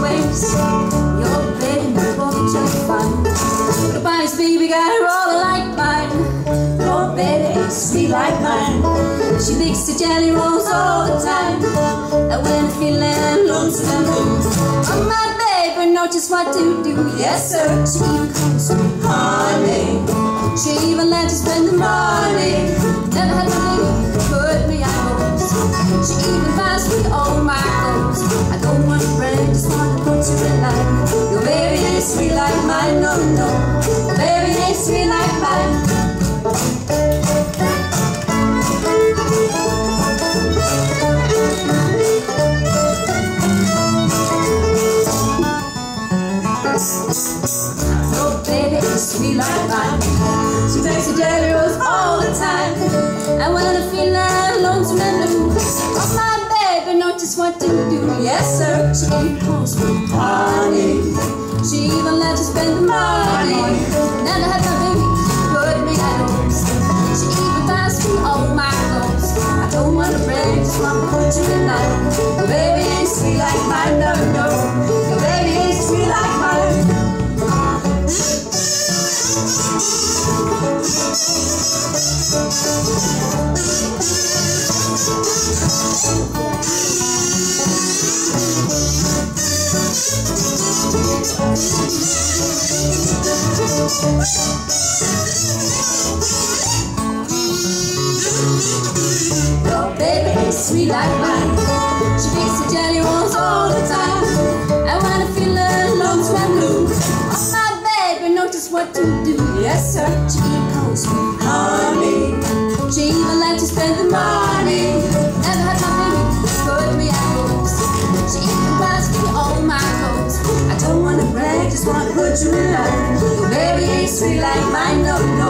ways. Your baby knows what to find. But body's baby got her all like mine. Your baby ain't sweet like mine. She makes the jelly rolls all the time. And when I'm feeling lonesome oh my baby knows just what to do. Yes sir, she even me honey. She even lets us spend the morning. In line. Your baby ain't sweet like mine, no, no. Your baby ain't sweet like mine. Your baby ain't sweet like mine. She makes the jelly rolls all the time. And when I feel like lonesome just what to do. Yes sir, she calls me honey. She even lets us spend the morning. Never had my baby put me out. She even buys me all my clothes. I don't wanna brag, just wanna put you in line. Your baby ain't sweet like mine, no, no. Your baby ain't sweet like mine. She makes the jelly rolls all the time. And when I feel lonesome and blue, oh my baby knows just what to do. Sweet like mine, no,